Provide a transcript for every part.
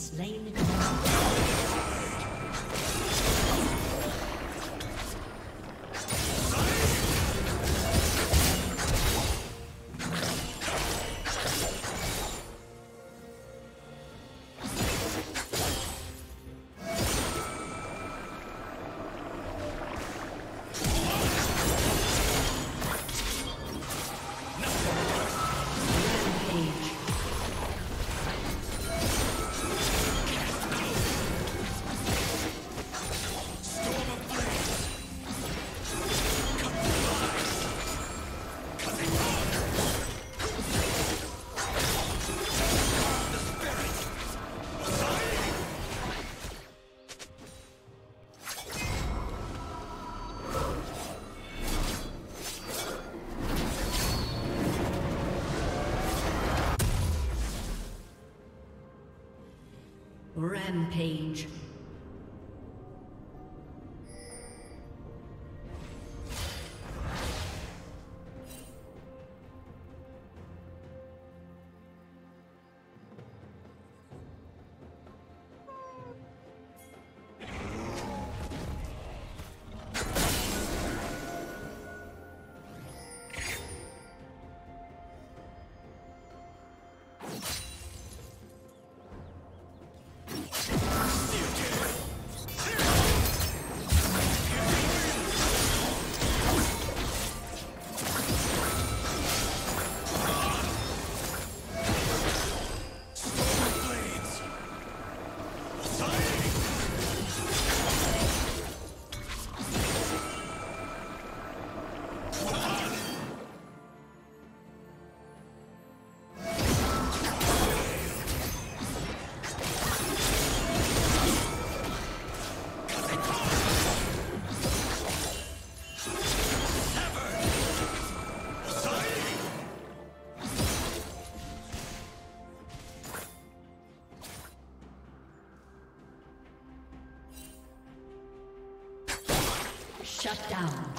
slain. the Rampage. Shut down.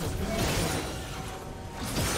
A summoner has disconnected.